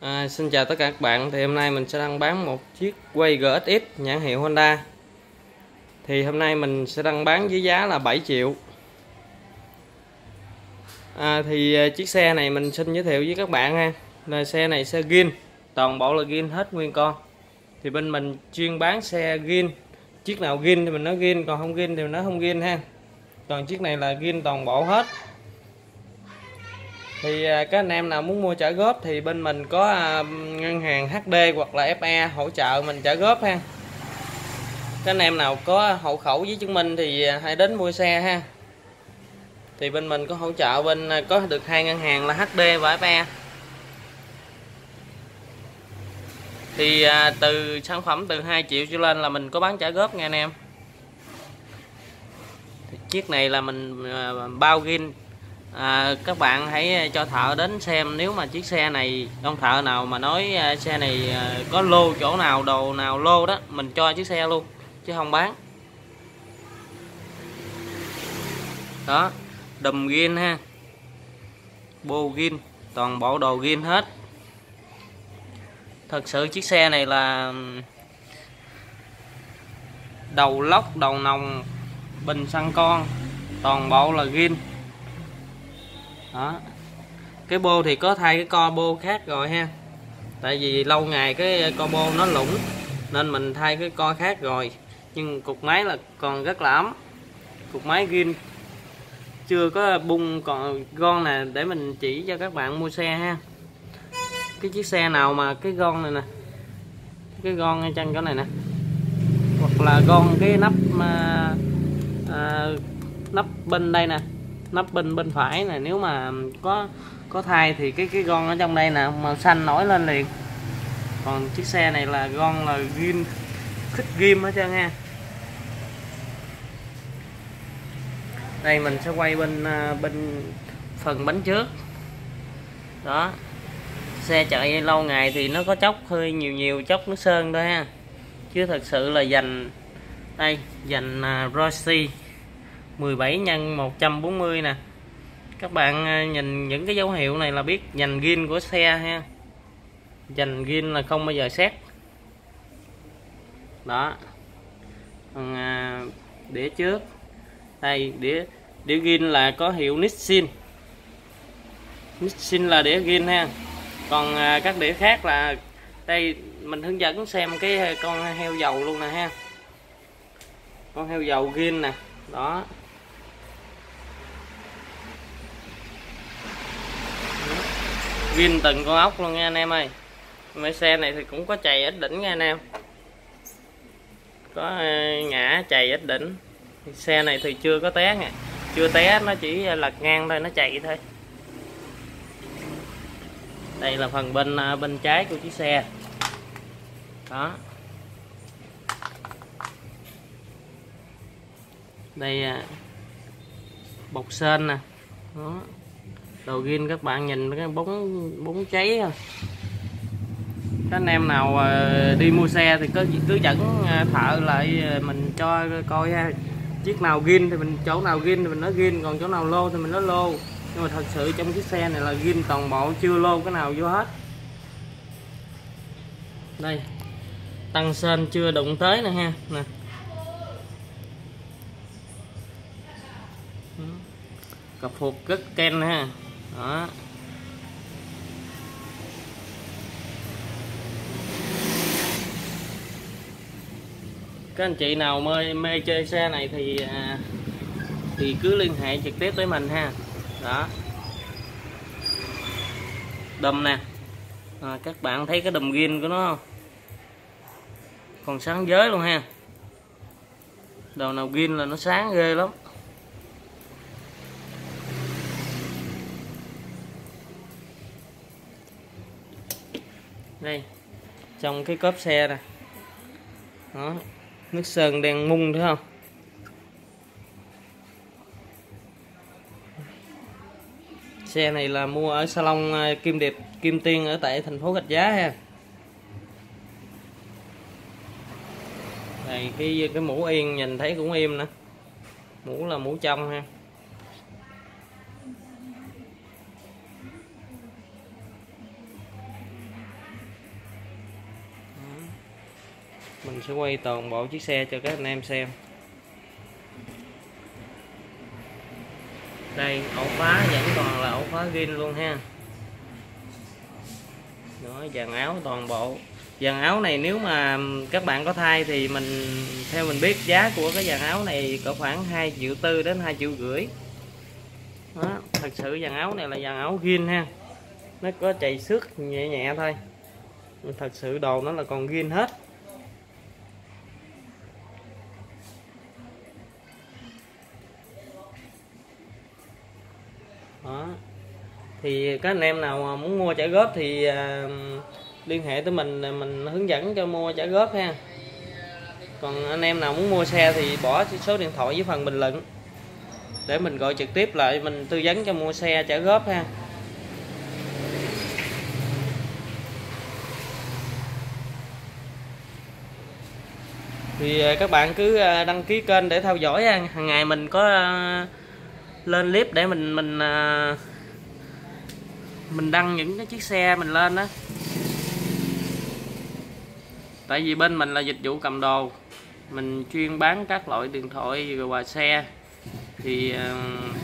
À, xin chào tất cả các bạn. Thì hôm nay mình sẽ đăng bán một chiếc quay GSX nhãn hiệu Honda. Thì hôm nay mình sẽ đăng bán với giá là 7 triệu. À, thì à, chiếc xe này mình xin giới thiệu với các bạn ha. Là xe này xe Gin. Toàn bộ là Gin hết nguyên con. Thì bên mình chuyên bán xe Gin. Chiếc nào Gin thì mình nói Gin còn không Gin thì mình nói không Gin ha. Còn chiếc này là Gin toàn bộ hết thì à, các anh em nào muốn mua trả góp thì bên mình có à, ngân hàng HD hoặc là FE hỗ trợ mình trả góp ha. Các anh em nào có hộ khẩu với chứng minh thì à, hãy đến mua xe ha. Thì bên mình có hỗ trợ bên có được hai ngân hàng là HD và FE thì từ sản phẩm từ 2 triệu trở lên là mình có bán trả góp nha anh em. Chiếc này là mình bao gin à, các bạn hãy à, cho thợ đến xem. Nếu mà chiếc xe này ông thợ nào mà nói à, xe này à, có lô chỗ nào đồ nào lô đó mình cho chiếc xe luôn chứ không bán. Đó đùm gin ha. Bô gin toàn bộ đồ gin hết. Thật sự chiếc xe này là đầu lóc đầu nòng bình xăng con toàn bộ là gin đó. Cái bô thì có thay cái co bô khác rồi ha. Tại vì lâu ngày cái co bô nó lủng nên mình thay cái co khác rồi. Nhưng cục máy là còn rất là ấm. Cục máy gin chưa có bung còn gon nè để mình chỉ cho các bạn mua xe ha. Cái chiếc xe nào mà cái gon này nè. Cái gon ngay chân chỗ này nè. Hoặc là gon cái nắp mà à, nắp bên đây nè nắp bên bên phải này nếu mà có có thai thì cái cái gon ở trong đây nè màu xanh nổi lên liền. Còn chiếc xe này là gon là ghim khích ghim hết trơn ha. Đây mình sẽ quay bên à, bên phần bánh trước. Đó. Xe chạy lâu ngày thì nó có chốc hơi nhiều nhiều chốc nó sơn thôi ha. Chứ thật sự là dành đây dành à, uh, Rossi 17 nhân 140 nè. Các bạn à, nhìn những cái dấu hiệu này là biết dành gin của xe ha. Dành gin là không bao giờ xét đó. Còn à, đĩa trước. Đây đĩa đĩa gin là có hiệu Nissin. Nissin là đĩa gin ha. Còn à, các đĩa khác là đây mình hướng dẫn xem cái à, con heo dầu luôn nè ha. Con heo dầu gin nè. Đó. Ghim từng con ốc luôn nha anh em ơi. Mấy xe này thì cũng có chày ít đỉnh nha anh em. Có ờ, ngã chày ít đỉnh. Xe này thì chưa có té nha chưa té, nó chỉ lật ngang thôi, nó chạy thôi. Đây là phần bên ờ, bên trái của chiếc xe. Đó. Đây ờ, bọc sên nè. Đó đầu ghim các bạn nhìn cái bóng bóng cháy thôi các anh em nào à, đi mua xe thì cứ cứ dẫn à, thợ lại mình cho coi ha. Chiếc nào ghim thì mình, chỗ nào ghim thì mình nói ghim còn chỗ nào lô thì mình nói lô. Nhưng mà thật sự trong chiếc xe này là ghim toàn bộ, chưa lô cái nào vô hết. Đây, tăng sên chưa đụng tới nè ha. Nè. Cặp phục rất ken ha đó. Các anh chị nào mê mê chơi xe này thì à, thì cứ liên hệ trực tiếp với mình ha. Đó. Đùm nè. À, các bạn thấy cái đùm ghim của nó không? Còn sáng giới luôn ha. Đầu nào ghim là nó sáng ghê lắm. Đây, trong cái cốp xe này đó, nước sơn đen mung thấy không? Xe này là mua ở salon ờ, Kim Điệp, Kim Tiên ở tại thành phố Gạch Giá ha. Này cái cái mũ yên nhìn thấy cũng im nữa. Mũ là mũ trong ha. Mình sẽ quay toàn bộ chiếc xe cho các anh em xem. Đây ổ khóa vẫn còn là ổ khóa zin luôn ha. Đó dàn áo toàn bộ. Dàn áo này nếu mà các bạn có thai thì mình theo mình biết giá của cái dàn áo này có khoảng 2 triệu tư đến 2 triệu rưỡi. Đó, thật sự dàn áo này là dàn áo zin ha. Nó có chạy xước nhẹ nhẹ thôi. Thật sự đồ nó là còn zin hết. Thì các anh em nào muốn mua trả góp thì à, liên hệ tới mình mình hướng dẫn cho mua trả góp ha. Còn anh em nào muốn mua xe thì bỏ số điện thoại dưới phần bình luận để mình gọi trực tiếp lại, mình tư vấn cho mua xe trả góp ha. Thì à, các bạn cứ à, đăng ký kênh để theo dõi hàng ngày mình có lên clip để mình mình mình đăng những cái chiếc xe mình lên đó tại vì bên mình là dịch vụ cầm đồ. Mình chuyên bán các loại điện thoại rồi quà xe. Thì uh,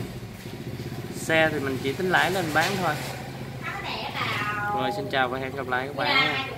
xe thì mình chỉ tính lãi lên bán thôi. Rồi xin chào và hẹn gặp lại các bạn nha